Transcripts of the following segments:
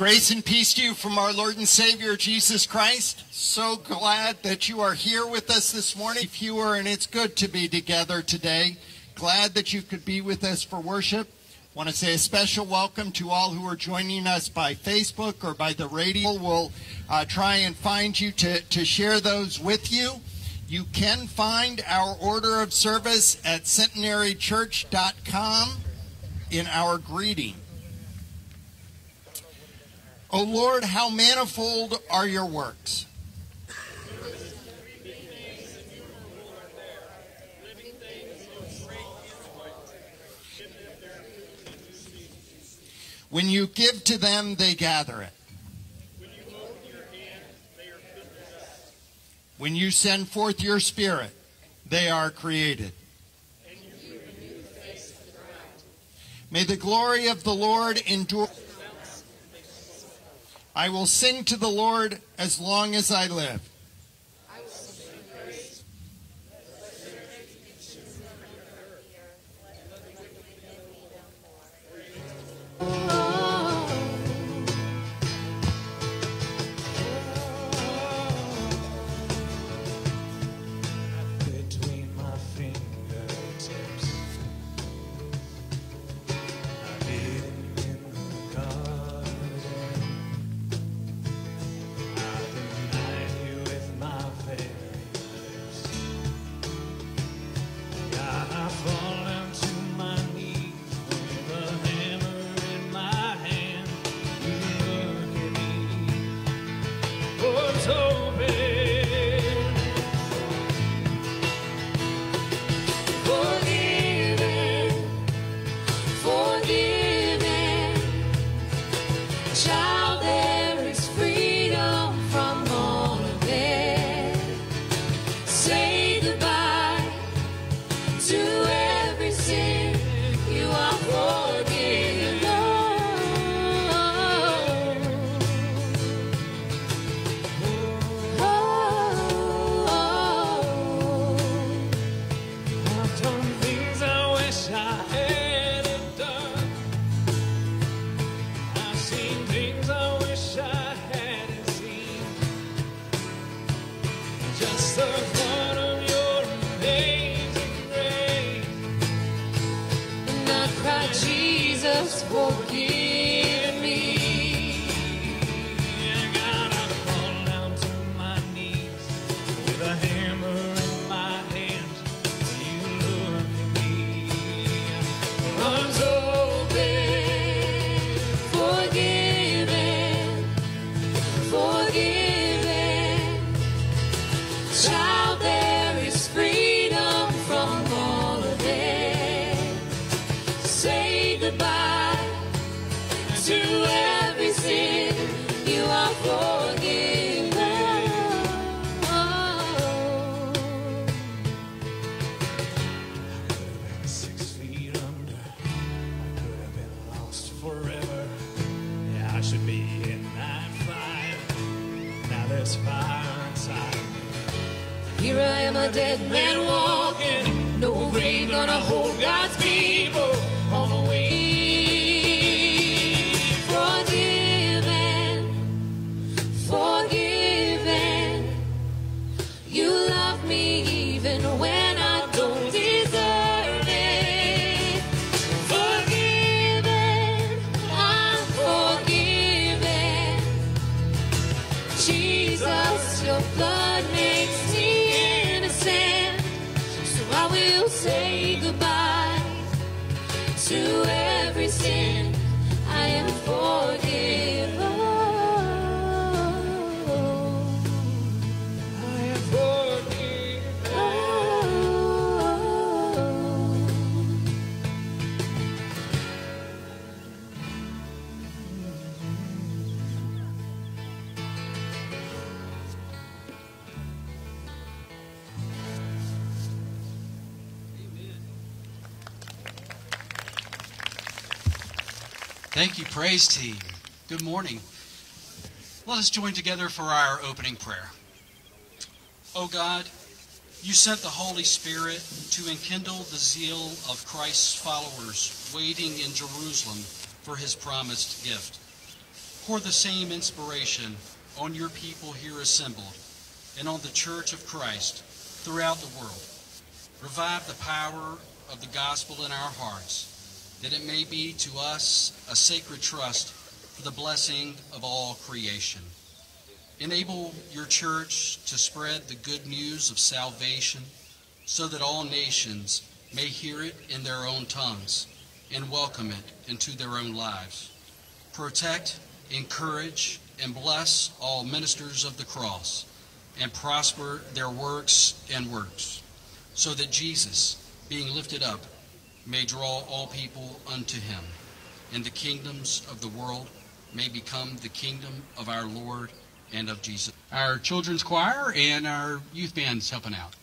Grace and peace to you from our Lord and Savior Jesus Christ. So glad that you are here with us this morning. Fewer, and it's good to be together today. Glad that you could be with us for worship. Want to say a special welcome to all who are joining us by Facebook or by the radio. We'll uh, try and find you to, to share those with you. You can find our order of service at centenarychurch.com in our greeting. O Lord, how manifold are your works. When you give to them, they gather it. When you send forth your spirit, they are created. May the glory of the Lord endure. I will sing to the Lord as long as I live. To every praise team. Good morning. Let us join together for our opening prayer. O God, you sent the Holy Spirit to enkindle the zeal of Christ's followers waiting in Jerusalem for his promised gift. Pour the same inspiration on your people here assembled and on the Church of Christ throughout the world. Revive the power of the gospel in our hearts, that it may be to us a sacred trust for the blessing of all creation. Enable your church to spread the good news of salvation so that all nations may hear it in their own tongues and welcome it into their own lives. Protect, encourage, and bless all ministers of the cross and prosper their works and works, so that Jesus, being lifted up, may draw all people unto him, and the kingdoms of the world may become the kingdom of our Lord and of Jesus. Our children's choir and our youth band's helping out.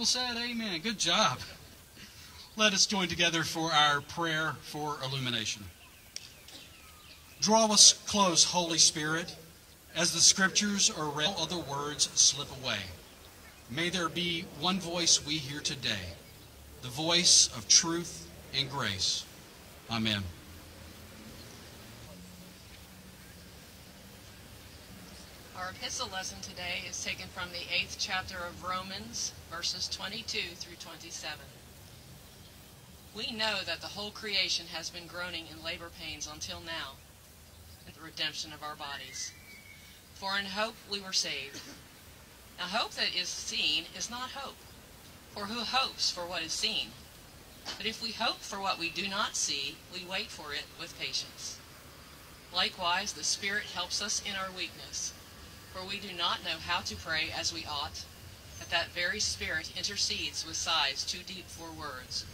People said amen. Good job. Let us join together for our prayer for illumination. Draw us close, Holy Spirit, as the scriptures or read, other words slip away. May there be one voice we hear today, the voice of truth and grace. Amen. Our epistle lesson today is taken from the eighth chapter of Romans, verses 22 through 27. We know that the whole creation has been groaning in labor pains until now, in the redemption of our bodies. For in hope we were saved. Now, hope that is seen is not hope. For who hopes for what is seen? But if we hope for what we do not see, we wait for it with patience. Likewise, the Spirit helps us in our weakness. For we do not know how to pray as we ought, but that very Spirit intercedes with sighs too deep for words.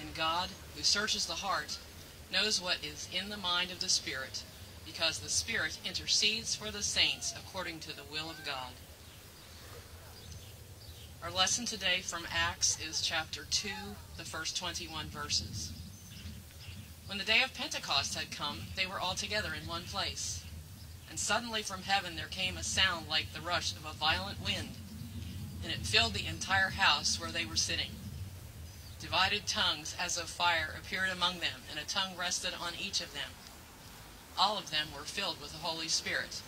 And God, who searches the heart, knows what is in the mind of the Spirit, because the Spirit intercedes for the saints according to the will of God. Our lesson today from Acts is chapter 2, the first 21 verses. When the day of Pentecost had come, they were all together in one place. And suddenly from heaven there came a sound like the rush of a violent wind, and it filled the entire house where they were sitting. Divided tongues as of fire appeared among them, and a tongue rested on each of them. All of them were filled with the Holy Spirit,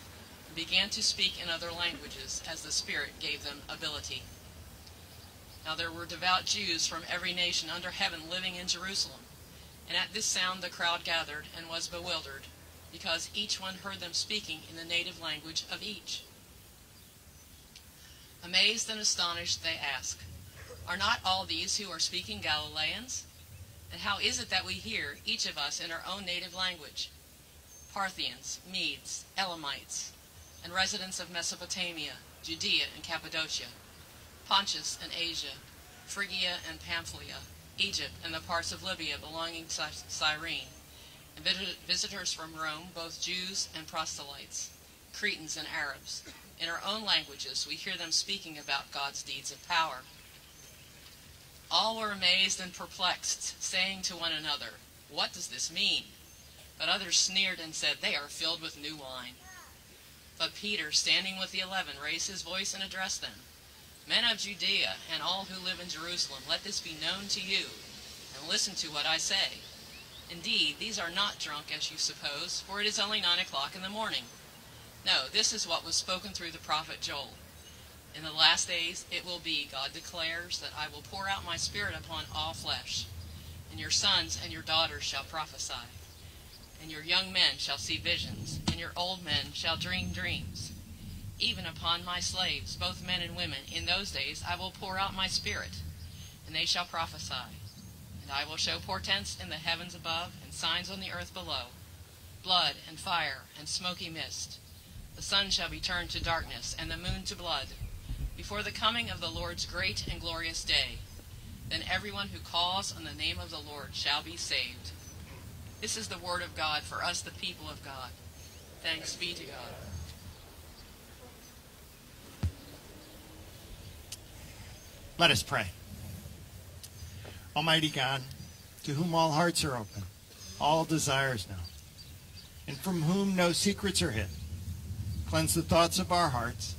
and began to speak in other languages as the Spirit gave them ability. Now there were devout Jews from every nation under heaven living in Jerusalem. And at this sound the crowd gathered and was bewildered, because each one heard them speaking in the native language of each. Amazed and astonished, they ask, Are not all these who are speaking Galileans? And how is it that we hear, each of us, in our own native language? Parthians, Medes, Elamites, and residents of Mesopotamia, Judea and Cappadocia, Pontus and Asia, Phrygia and Pamphylia, Egypt and the parts of Libya belonging to Cyrene, visitors from Rome, both Jews and proselytes, Cretans and Arabs. In our own languages, we hear them speaking about God's deeds of power. All were amazed and perplexed, saying to one another, What does this mean? But others sneered and said, They are filled with new wine. But Peter, standing with the eleven, raised his voice and addressed them. Men of Judea and all who live in Jerusalem, let this be known to you, and listen to what I say. Indeed, these are not drunk as you suppose, for it is only nine o'clock in the morning. No, this is what was spoken through the prophet Joel. In the last days it will be, God declares, that I will pour out my spirit upon all flesh, and your sons and your daughters shall prophesy, and your young men shall see visions, and your old men shall dream dreams even upon my slaves, both men and women. In those days I will pour out my spirit, and they shall prophesy. And I will show portents in the heavens above, and signs on the earth below blood, and fire, and smoky mist. The sun shall be turned to darkness, and the moon to blood, before the coming of the Lord's great and glorious day. Then everyone who calls on the name of the Lord shall be saved. This is the word of God for us, the people of God. Thanks be to God. Let us pray. Almighty God, to whom all hearts are open, all desires known, and from whom no secrets are hid, cleanse the thoughts of our hearts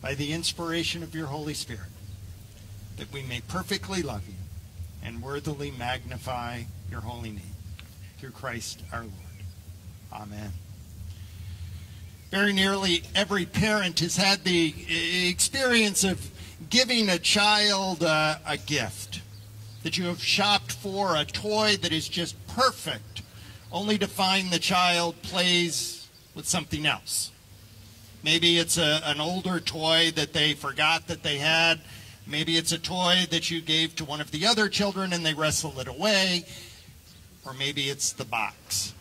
by the inspiration of your Holy Spirit, that we may perfectly love you and worthily magnify your holy name. Through Christ our Lord. Amen. Very nearly every parent has had the experience of giving a child uh, a gift that you have shopped for a toy that is just perfect only to find the child plays with something else. Maybe it's a, an older toy that they forgot that they had. Maybe it's a toy that you gave to one of the other children and they wrestle it away. Or maybe it's the box.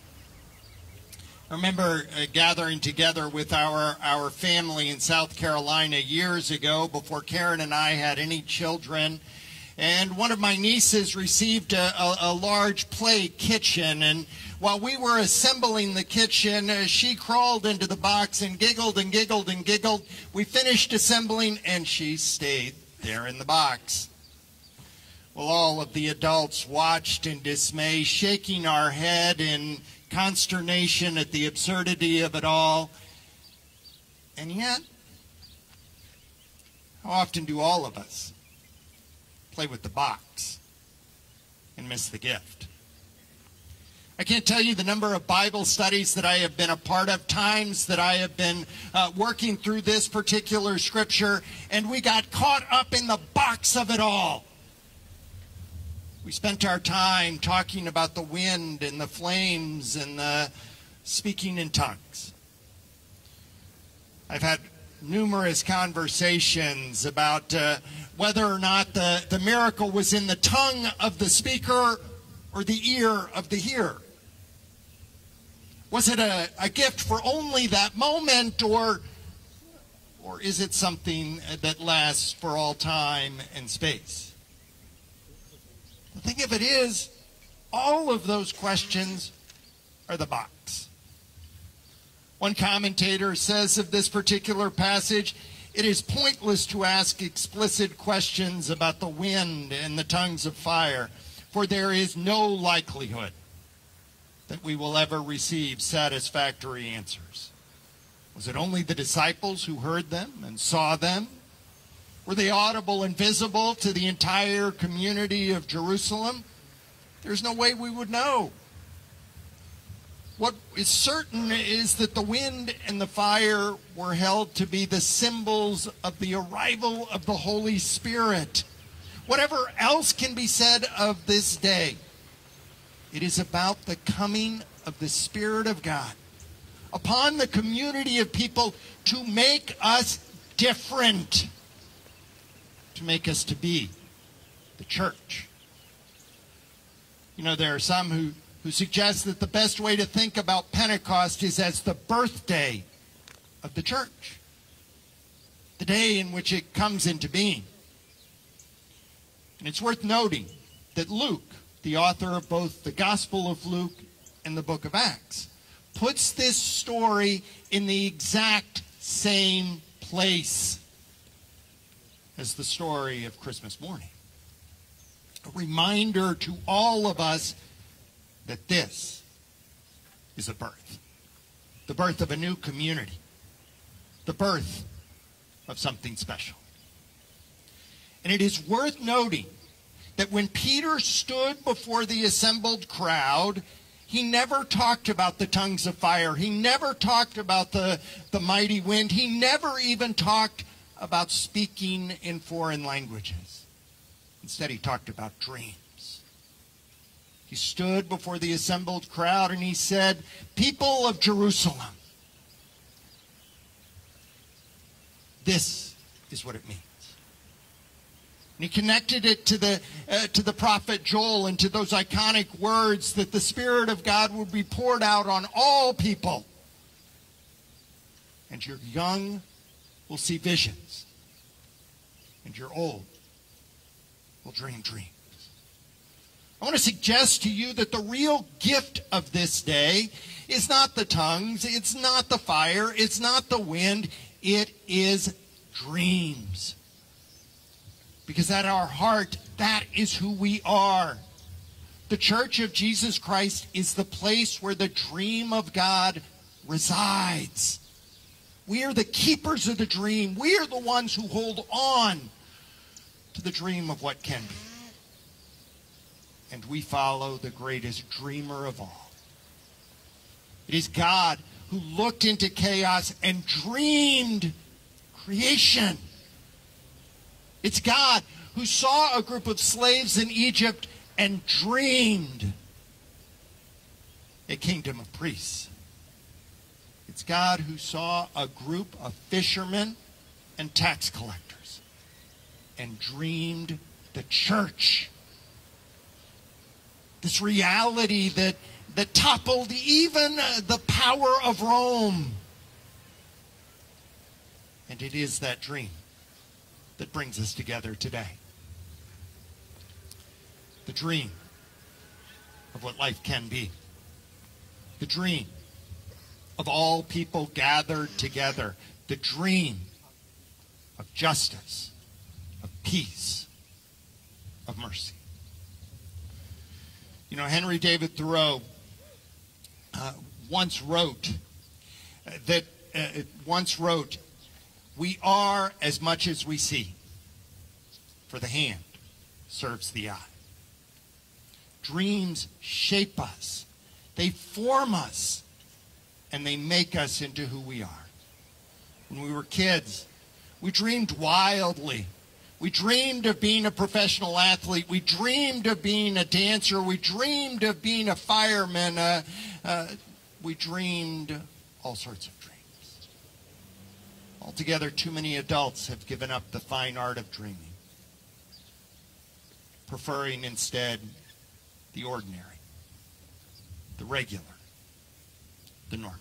I remember uh, gathering together with our, our family in South Carolina years ago before Karen and I had any children. And one of my nieces received a, a, a large play kitchen. And while we were assembling the kitchen, uh, she crawled into the box and giggled and giggled and giggled. We finished assembling and she stayed there in the box. Well, all of the adults watched in dismay, shaking our head in consternation at the absurdity of it all. And yet, how often do all of us play with the box and miss the gift? I can't tell you the number of Bible studies that I have been a part of, times that I have been uh, working through this particular scripture, and we got caught up in the box of it all. We spent our time talking about the wind and the flames and the speaking in tongues. I've had numerous conversations about uh, whether or not the, the miracle was in the tongue of the speaker or the ear of the hearer. Was it a, a gift for only that moment, or, or is it something that lasts for all time and space? The thing of it is, all of those questions are the box. One commentator says of this particular passage, it is pointless to ask explicit questions about the wind and the tongues of fire, for there is no likelihood that we will ever receive satisfactory answers. Was it only the disciples who heard them and saw them? Were they audible and visible to the entire community of Jerusalem? There's no way we would know. What is certain is that the wind and the fire were held to be the symbols of the arrival of the Holy Spirit, whatever else can be said of this day, it is about the coming of the Spirit of God upon the community of people to make us different, to make us to be the church. You know, there are some who, who suggests that the best way to think about Pentecost is as the birthday of the church, the day in which it comes into being. And it's worth noting that Luke, the author of both the Gospel of Luke and the book of Acts, puts this story in the exact same place as the story of Christmas morning. A reminder to all of us that this is a birth. The birth of a new community. The birth of something special. And it is worth noting that when Peter stood before the assembled crowd, he never talked about the tongues of fire. He never talked about the, the mighty wind. He never even talked about speaking in foreign languages. Instead, he talked about dreams. He stood before the assembled crowd and he said, People of Jerusalem, this is what it means. And he connected it to the, uh, to the prophet Joel and to those iconic words that the Spirit of God would be poured out on all people. And your young will see visions, and your old will dream dreams. I want to suggest to you that the real gift of this day is not the tongues, it's not the fire, it's not the wind, it is dreams. Because at our heart, that is who we are. The Church of Jesus Christ is the place where the dream of God resides. We are the keepers of the dream. We are the ones who hold on to the dream of what can be. And we follow the greatest dreamer of all. It is God who looked into chaos and dreamed creation. It's God who saw a group of slaves in Egypt and dreamed a kingdom of priests. It's God who saw a group of fishermen and tax collectors and dreamed the church. This reality that, that toppled even uh, the power of Rome. And it is that dream that brings us together today. The dream of what life can be. The dream of all people gathered together. The dream of justice, of peace, of mercy. You know, Henry David Thoreau uh, once wrote uh, that uh, once wrote, "We are as much as we see, for the hand serves the eye." Dreams shape us; they form us, and they make us into who we are. When we were kids, we dreamed wildly. We dreamed of being a professional athlete. We dreamed of being a dancer. We dreamed of being a fireman. Uh, uh, we dreamed all sorts of dreams. Altogether, too many adults have given up the fine art of dreaming, preferring instead the ordinary, the regular, the normal.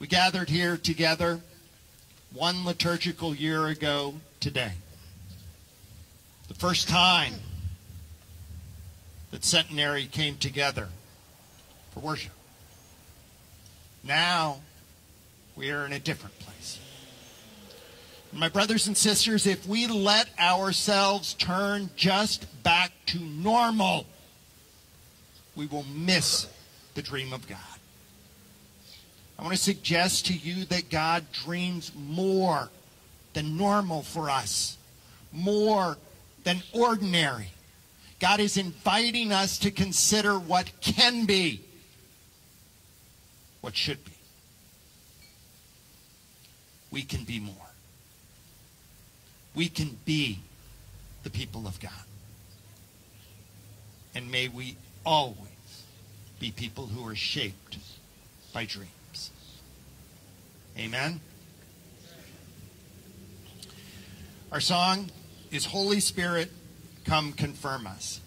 We gathered here together one liturgical year ago today. The first time that Centenary came together for worship. Now we are in a different place. My brothers and sisters, if we let ourselves turn just back to normal, we will miss the dream of God. I want to suggest to you that God dreams more than normal for us, more than ordinary. God is inviting us to consider what can be, what should be. We can be more. We can be the people of God. And may we always be people who are shaped by dreams. Amen. Our song is Holy Spirit, Come Confirm Us.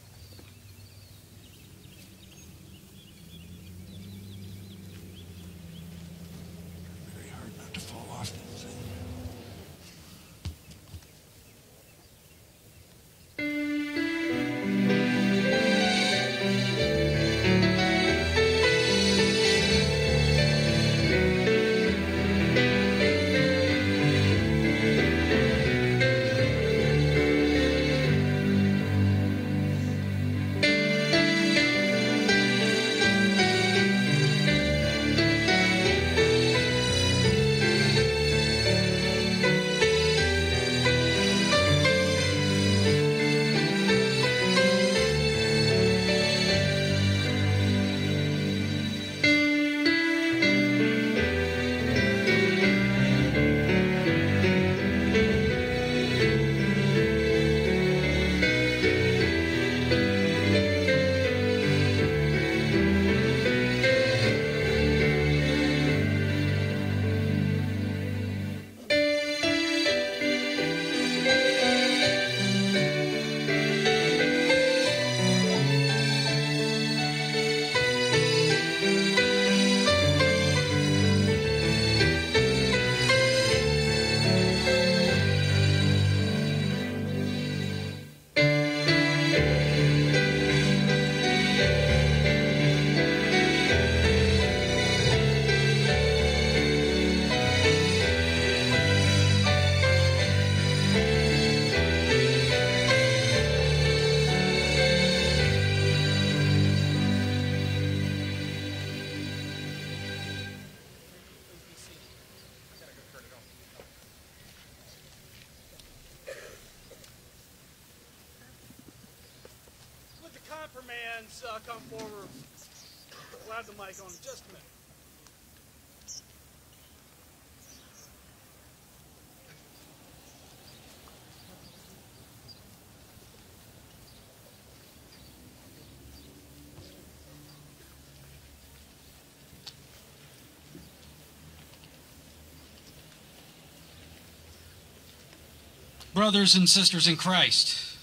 Brothers and sisters in Christ,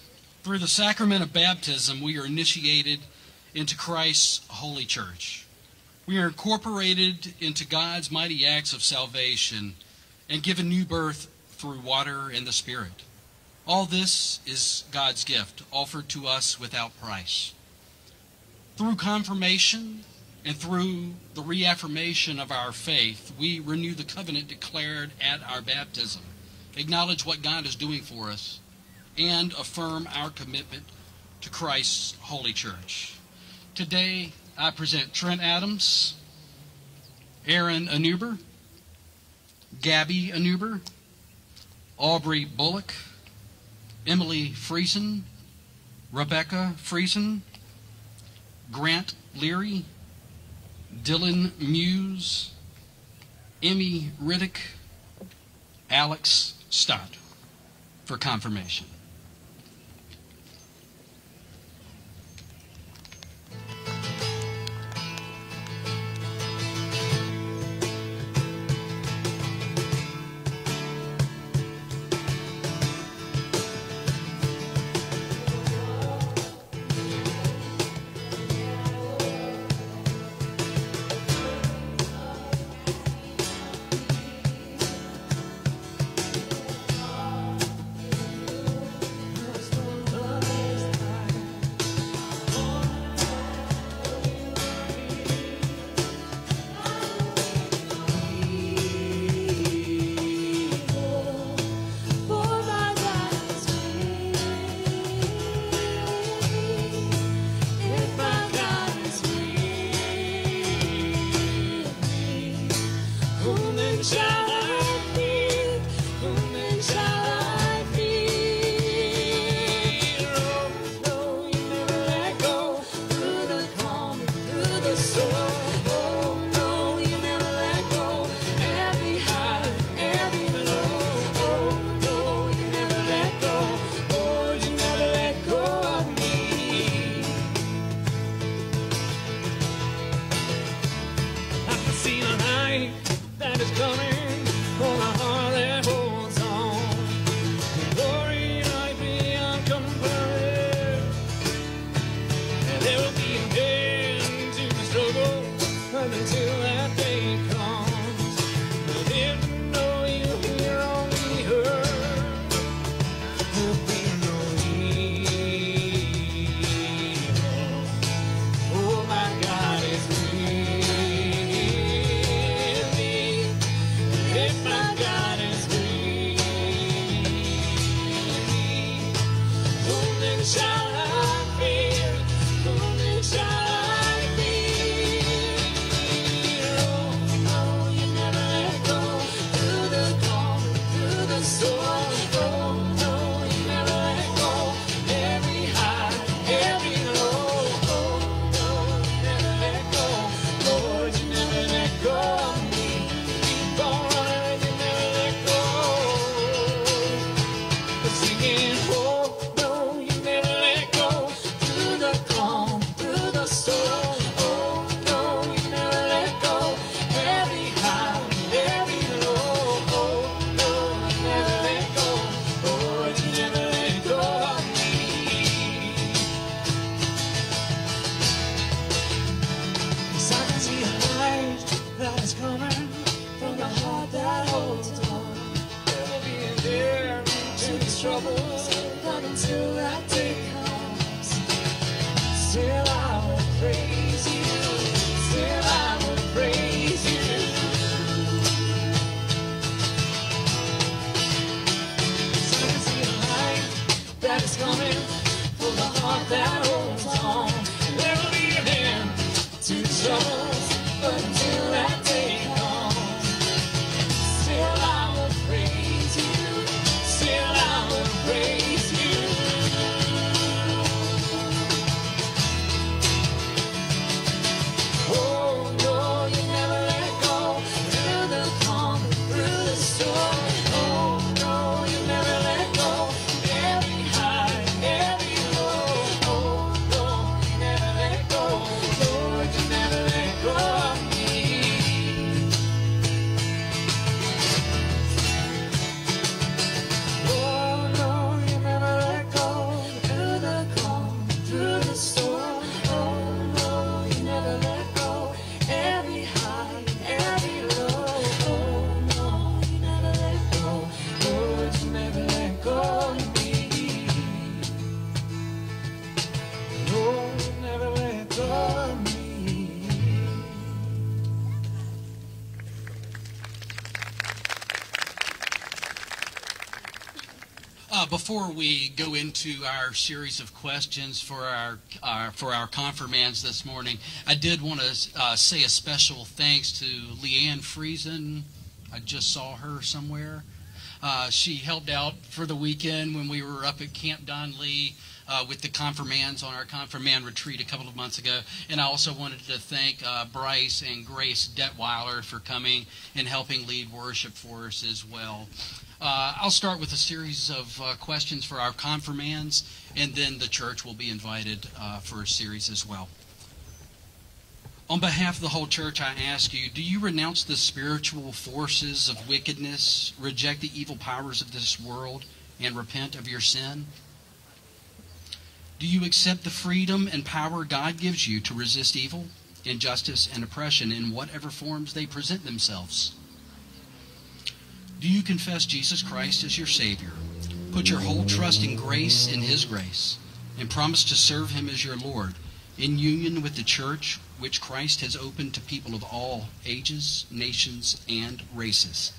through the sacrament of baptism, we are initiated into Christ's holy church. We are incorporated into God's mighty acts of salvation and given new birth through water and the Spirit. All this is God's gift, offered to us without price. Through confirmation and through the reaffirmation of our faith, we renew the covenant declared at our baptism, acknowledge what God is doing for us, and affirm our commitment to Christ's holy church. Today, I present Trent Adams, Aaron Anuber, Gabby Anuber, Aubrey Bullock, Emily Friesen, Rebecca Friesen, Grant Leary, Dylan Muse, Emmy Riddick, Alex Stott for confirmation. Before we go into our series of questions for our, our for our confirmands this morning, I did want to uh, say a special thanks to Leanne Friesen. I just saw her somewhere. Uh, she helped out for the weekend when we were up at Camp Don Lee uh, with the confirmands on our confirmand retreat a couple of months ago. And I also wanted to thank uh, Bryce and Grace Detweiler for coming and helping lead worship for us as well. Uh, I'll start with a series of uh, questions for our confirmands, and then the church will be invited uh, for a series as well. On behalf of the whole church, I ask you do you renounce the spiritual forces of wickedness, reject the evil powers of this world, and repent of your sin? Do you accept the freedom and power God gives you to resist evil, injustice, and oppression in whatever forms they present themselves? Do you confess Jesus Christ as your Savior? Put your whole trust in grace in His grace, and promise to serve Him as your Lord, in union with the church which Christ has opened to people of all ages, nations, and races.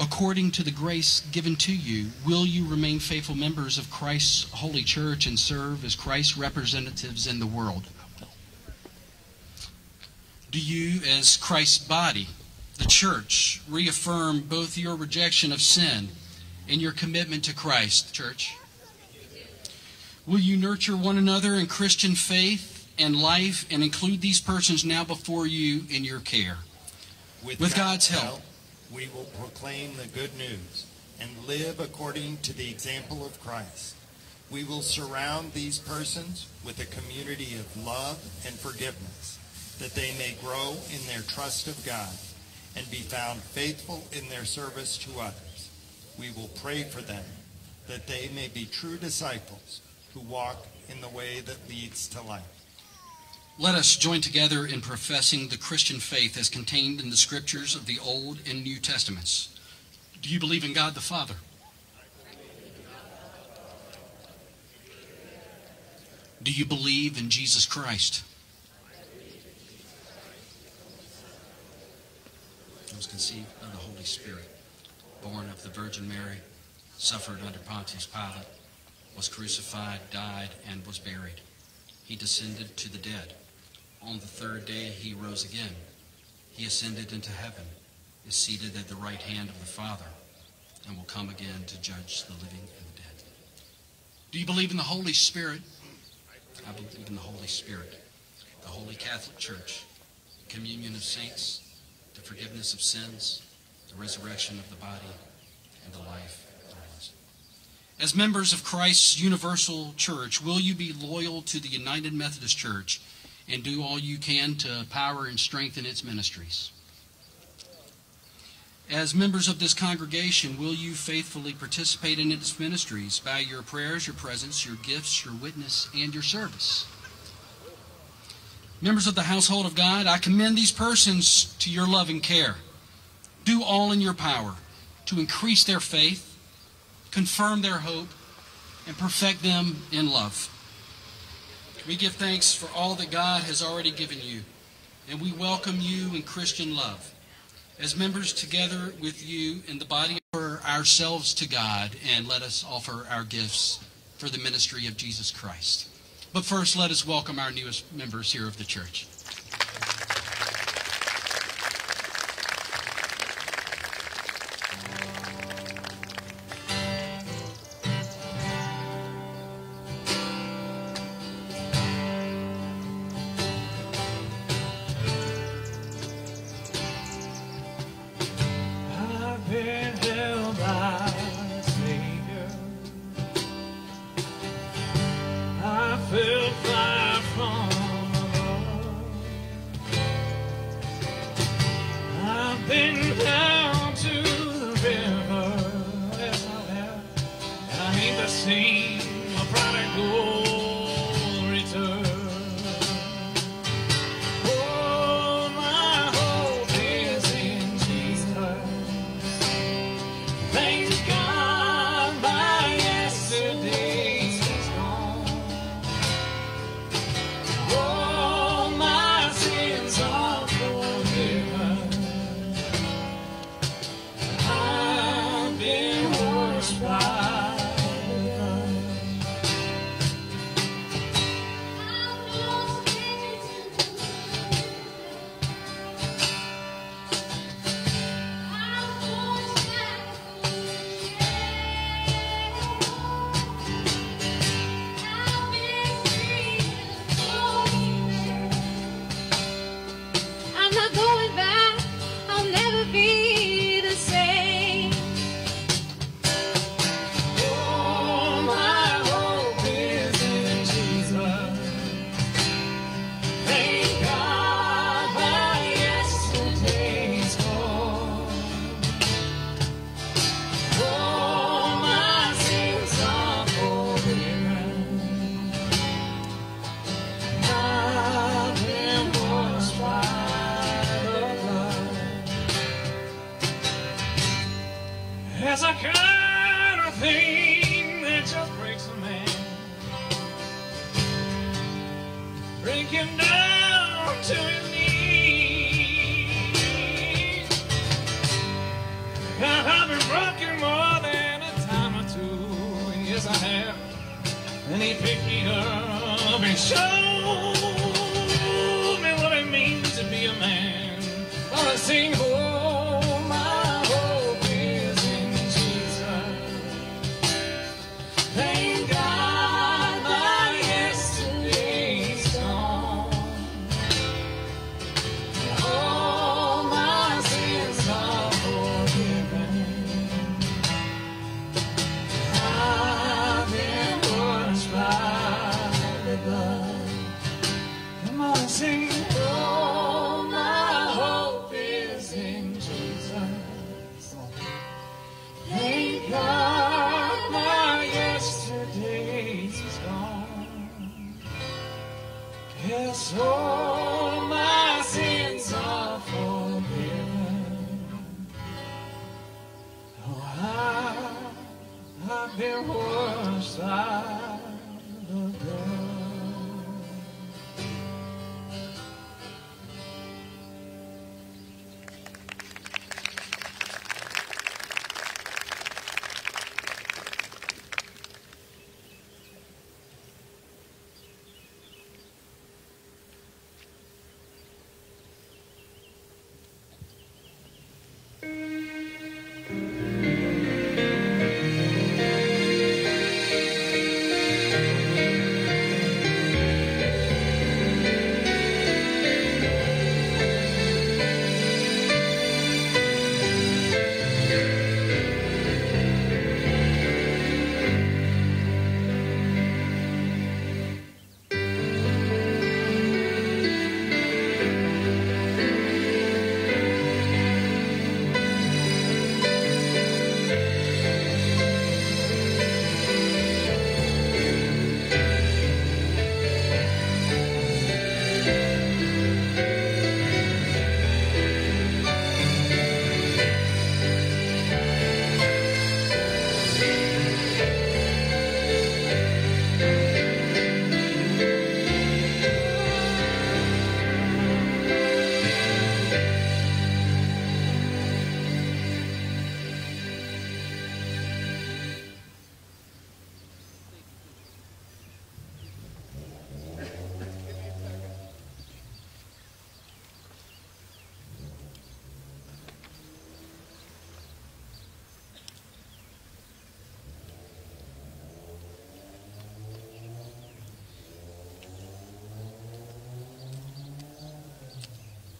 According to the grace given to you, will you remain faithful members of Christ's holy church and serve as Christ's representatives in the world? Do you, as Christ's body, the church, reaffirm both your rejection of sin and your commitment to Christ, church? Will you nurture one another in Christian faith and life and include these persons now before you in your care? With God's help. we will proclaim the good news and live according to the example of Christ. We will surround these persons with a community of love and forgiveness that they may grow in their trust of God and be found faithful in their service to others. We will pray for them that they may be true disciples who walk in the way that leads to life. Let us join together in professing the Christian faith as contained in the scriptures of the Old and New Testaments. Do you believe in God the Father? Do you believe in Jesus Christ? He was conceived of the Holy Spirit, born of the Virgin Mary, suffered under Pontius Pilate, was crucified, died, and was buried. He descended to the dead. On the third day he rose again. He ascended into heaven, is seated at the right hand of the Father, and will come again to judge the living and the dead. Do you believe in the Holy Spirit? I believe in the Holy Spirit, the Holy Catholic Church, communion of saints, the forgiveness of sins, the resurrection of the body, and the life. As members of Christ's universal church, will you be loyal to the United Methodist Church and do all you can to power and strengthen its ministries? As members of this congregation, will you faithfully participate in its ministries by your prayers, your presence, your gifts, your witness, and your service? Members of the household of God, I commend these persons to your loving care. Do all in your power to increase their faith, confirm their hope, and perfect them in love. We give thanks for all that God has already given you, and we welcome you in Christian love. As members together with you in the body, offer ourselves to God and let us offer our gifts for the ministry of Jesus Christ. But first, let us welcome our newest members here of the church.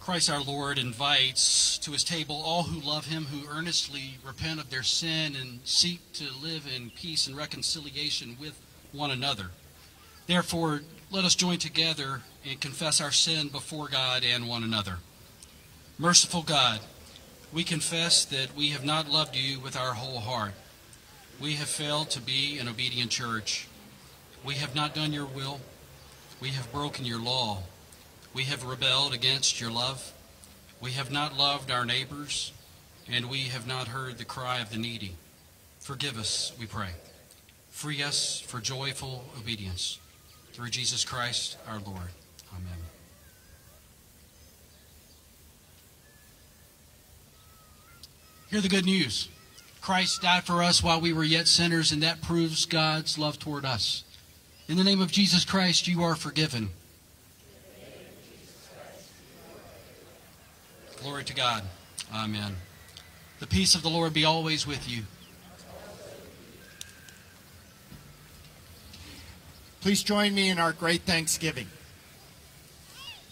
Christ our Lord invites to his table all who love him, who earnestly repent of their sin and seek to live in peace and reconciliation with one another. Therefore, let us join together and confess our sin before God and one another. Merciful God, we confess that we have not loved you with our whole heart. We have failed to be an obedient church. We have not done your will. We have broken your law. We have rebelled against your love. We have not loved our neighbors, and we have not heard the cry of the needy. Forgive us, we pray. Free us for joyful obedience. Through Jesus Christ our Lord. Amen. Hear the good news. Christ died for us while we were yet sinners, and that proves God's love toward us. In the name of Jesus Christ, you are forgiven. Glory to God. Amen. The peace of the Lord be always with you. Please join me in our great thanksgiving.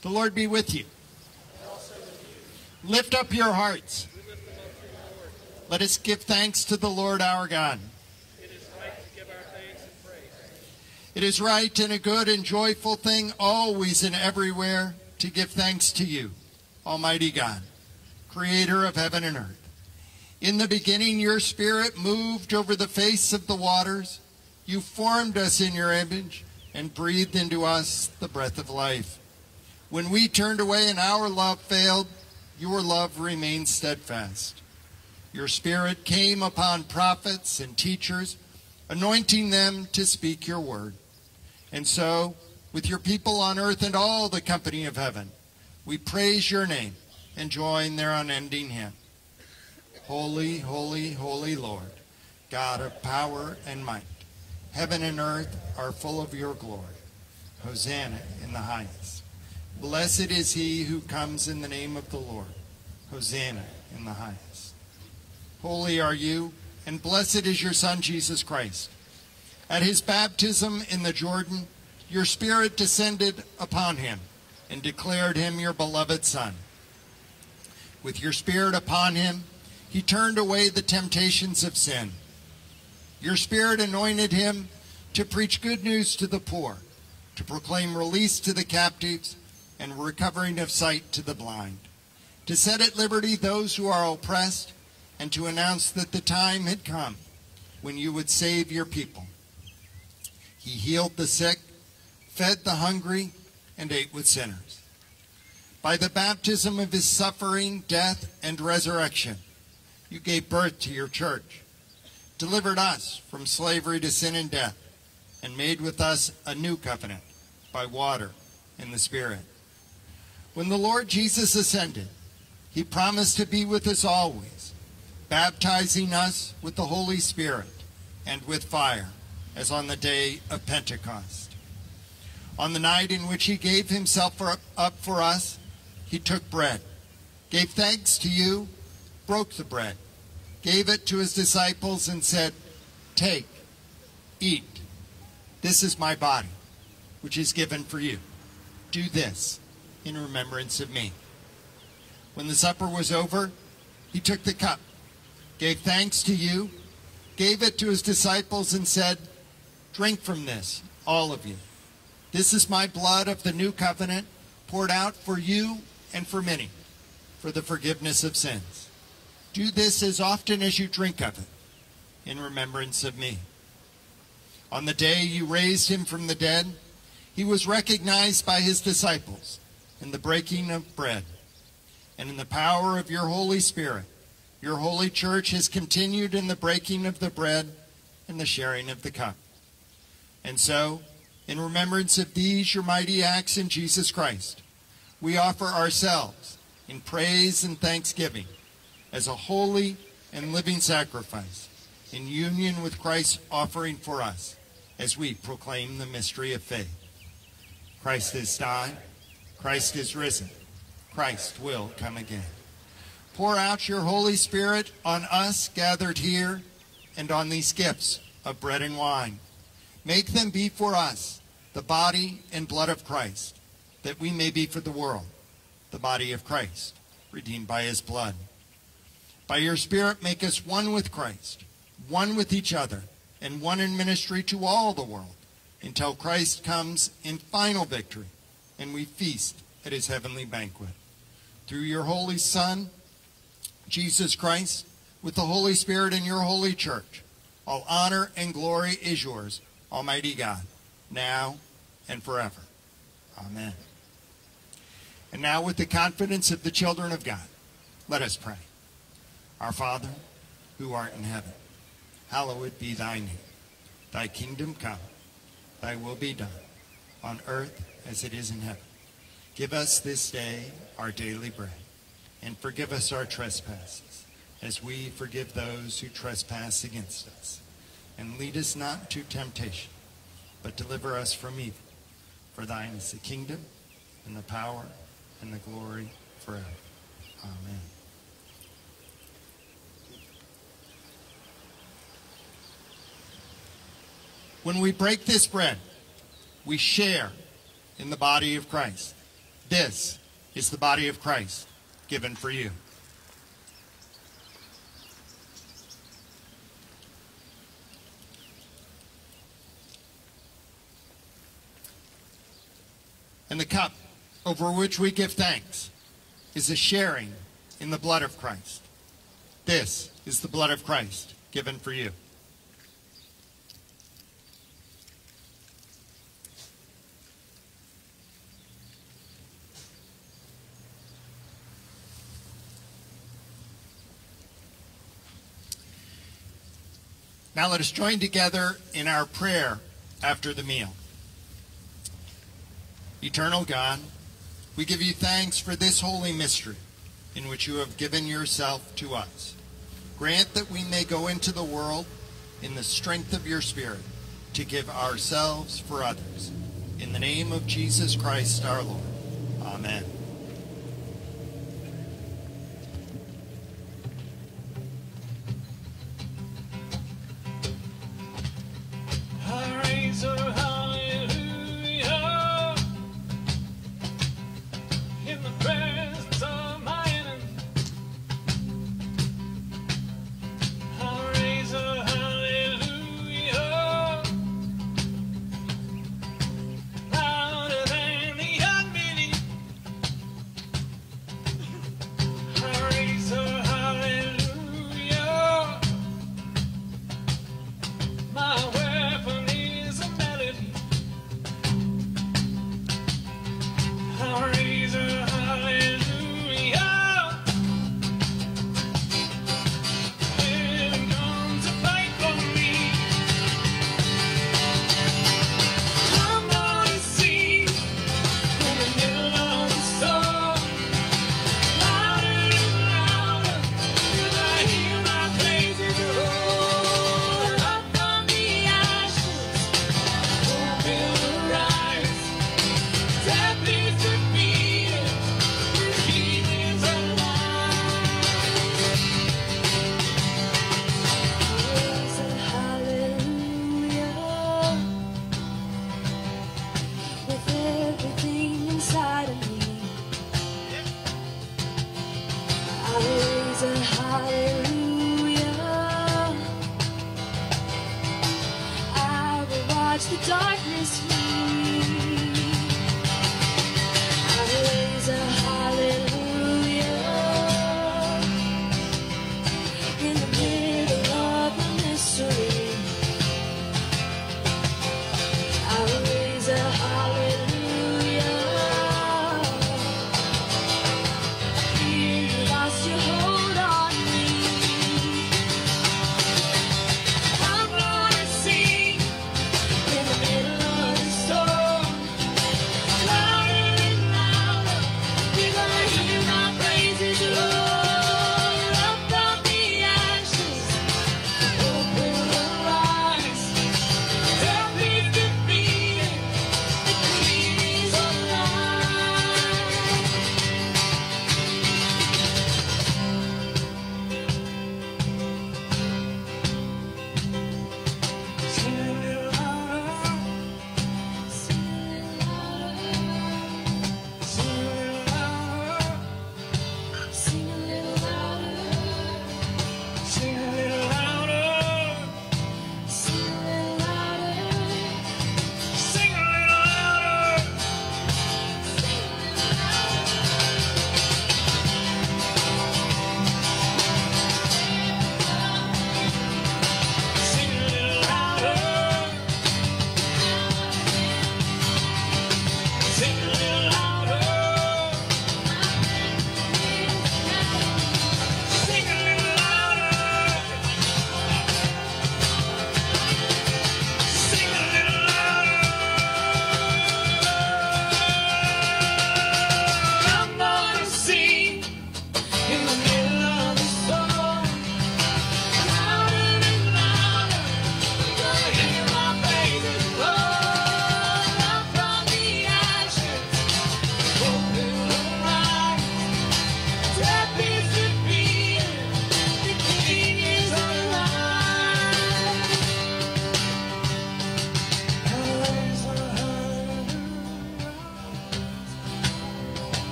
The Lord be with you. Lift up your hearts. Let us give thanks to the Lord our God. It is right to give our thanks and praise. It is right and a good and joyful thing always and everywhere to give thanks to you, Almighty God, creator of heaven and earth. In the beginning, your spirit moved over the face of the waters. You formed us in your image and breathed into us the breath of life. When we turned away and our love failed, your love remained steadfast. Your spirit came upon prophets and teachers, anointing them to speak your word. And so, with your people on earth and all the company of heaven, we praise your name and join their unending hymn. Holy, holy, holy Lord, God of power and might, heaven and earth are full of your glory. Hosanna in the highest. Blessed is he who comes in the name of the Lord. Hosanna in the highest. Holy are you, and blessed is your Son, Jesus Christ. At his baptism in the Jordan, your Spirit descended upon him and declared him your beloved Son. With your Spirit upon him, he turned away the temptations of sin. Your Spirit anointed him to preach good news to the poor, to proclaim release to the captives, and recovering of sight to the blind, to set at liberty those who are oppressed, and to announce that the time had come when you would save your people. He healed the sick, fed the hungry, and ate with sinners. By the baptism of his suffering, death, and resurrection, you gave birth to your church, delivered us from slavery to sin and death, and made with us a new covenant by water and the Spirit. When the Lord Jesus ascended, he promised to be with us always, baptizing us with the Holy Spirit and with fire, as on the day of Pentecost. On the night in which he gave himself for- up for us, he took bread, gave thanks to you, broke the bread, gave it to his disciples, and said, Take, eat. This is my body, which is given for you. Do this in remembrance of me. When the supper was over, he took the cup, gave thanks to you, gave it to his disciples, and said, Drink from this, all of you. This is my blood of the new covenant, poured out for you and for many, for the forgiveness of sins. Do this as often as you drink of it, in remembrance of me. On the day you raised him from the dead, he was recognized by his disciples in the breaking of bread. And in the power of your Holy Spirit, your holy church has continued in the breaking of the bread and the sharing of the cup. And so, in remembrance of these your mighty acts in Jesus Christ, we offer ourselves in praise and thanksgiving as a holy and living sacrifice in union with Christ's offering for us as we proclaim the mystery of faith. Christ has died. Christ is risen. Christ will come again. Pour out your Holy Spirit on us gathered here and on these gifts of bread and wine. Make them be for us the body and blood of Christ, that we may be for the world the body of Christ, redeemed by his blood. By your Spirit, make us one with Christ, one with each other, and one in ministry to all the world, until Christ comes in final victory and we feast at his heavenly banquet. Through your holy Son, Jesus Christ, with the Holy Spirit and your holy church, all honor and glory is yours, Almighty God, now and forever. Amen. And now, with the confidence of the children of God, let us pray. Our Father, who art in heaven, hallowed be thy name. Thy kingdom come, thy will be done, on earth as it is in heaven. Give us this day our daily bread, and forgive us our trespasses, as we forgive those who trespass against us. And lead us not into temptation, but deliver us from evil. For thine is the kingdom, and the power, and the glory forever. Amen. When we break this bread, we share in the body of Christ. This is the body of Christ given for you. And the cup over which we give thanks is a sharing in the blood of Christ. This is the blood of Christ given for you. Now let us join together in our prayer after the meal. Eternal God, we give you thanks for this holy mystery in which you have given yourself to us. Grant that we may go into the world in the strength of your Spirit to give ourselves for others. In the name of Jesus Christ our Lord. Amen.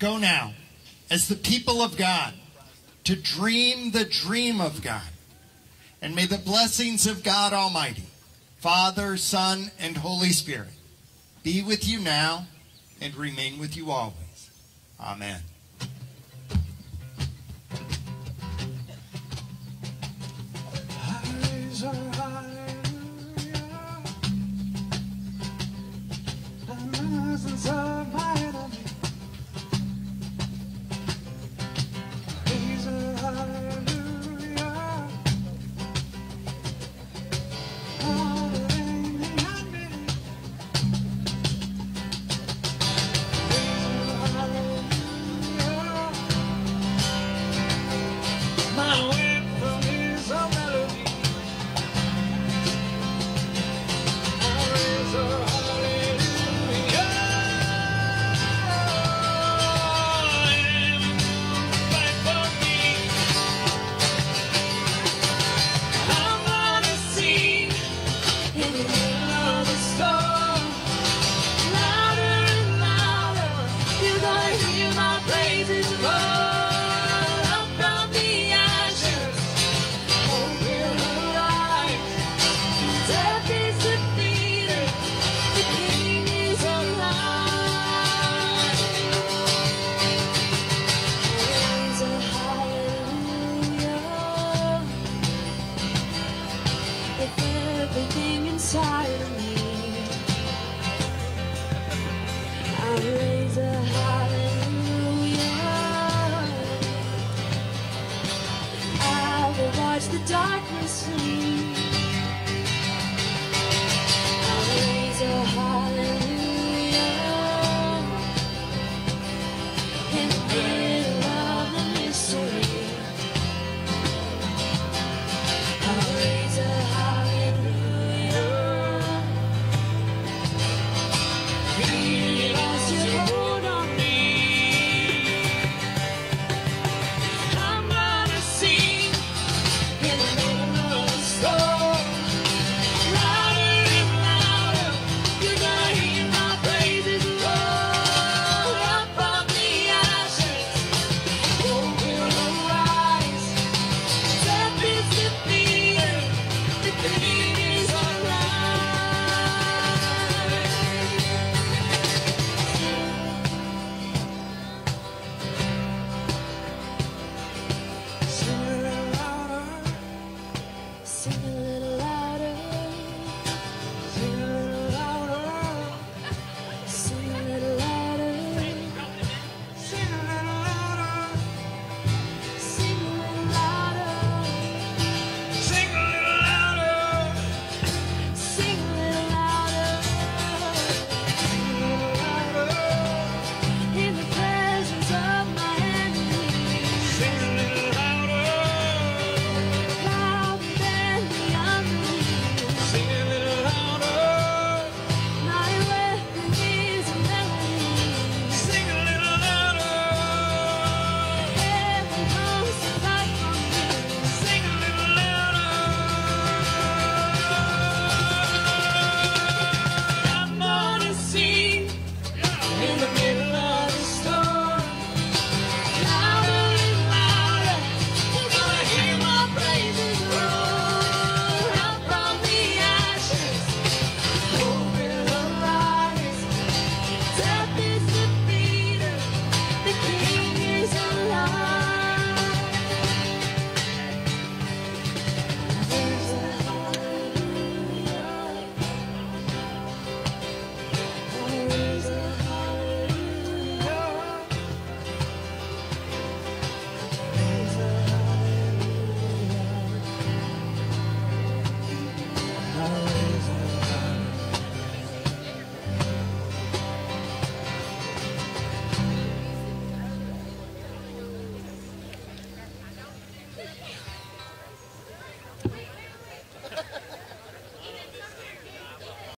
go now as the people of God to dream the dream of God. And may the blessings of God Almighty, Father, Son, and Holy Spirit be with you now and remain with you always. Amen.